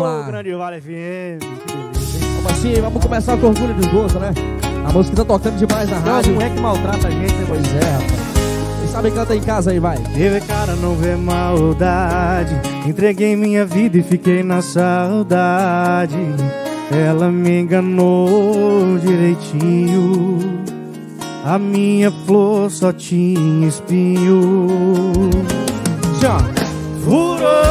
lá. Grande Vale FM. Vamos assim, vamos começar com orgulho dos gosto, né? A música tá tocando demais na Não, rádio. não é que maltrata a gente, né, Pois é, rapaz. Quem sabe canta em casa aí, vai. Teve cara, não vê maldade. Entreguei minha vida e fiquei na saudade. Ela me enganou direitinho. A minha flor só tinha espinho. Já furou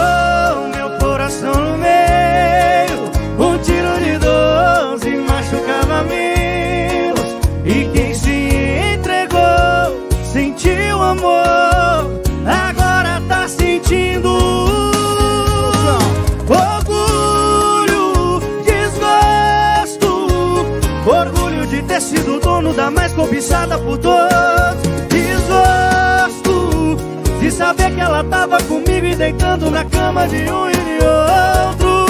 Orgulho de ter sido dono da mais cobiçada por todos. Desgosto de saber que ela tava comigo e deitando na cama de um e de outro.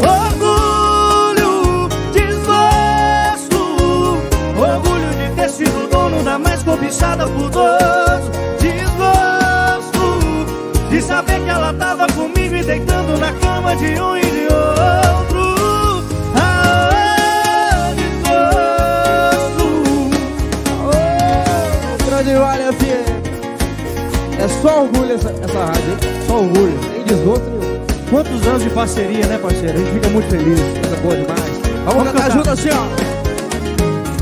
Orgulho, desgosto. Orgulho de ter sido dono da mais cobiçada por todos. É só orgulho essa, essa rádio, hein? Só orgulho. Sem desgosto nenhum. Quantos anos de parceria, né, parceiro? A gente fica muito feliz. Coisa boa demais. Vamos, Vamos cantar cantar. junto assim, ó.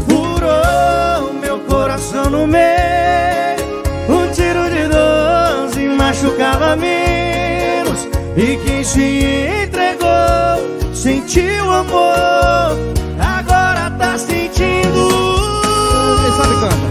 Furou meu coração no meio Um tiro de doze machucava menos E quem se entregou sentiu amor Agora tá sentindo Quem sabe canta.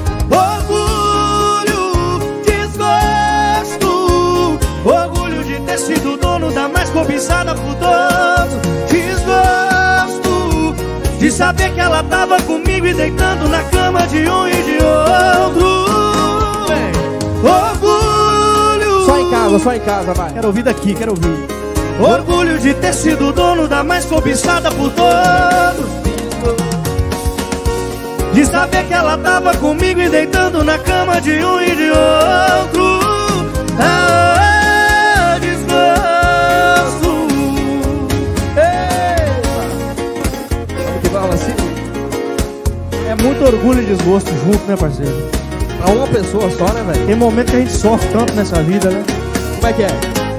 Cobiçada por todos Desgosto De saber que ela tava comigo e deitando na cama de um e de outro. Orgulho. Só em casa, só em casa, vai. Quero ouvir daqui, quero ouvir. Orgulho de ter sido dono da mais cobiçada por todos. De saber que ela tava comigo e deitando na cama de um e de outro É muito orgulho e desgosto junto, né, parceiro? Pra uma pessoa só, né, velho? Tem momento que a gente sofre tanto nessa vida, né? Como é que é?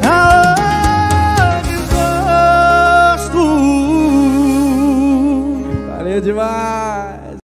Ah, desgosto Valeu demais.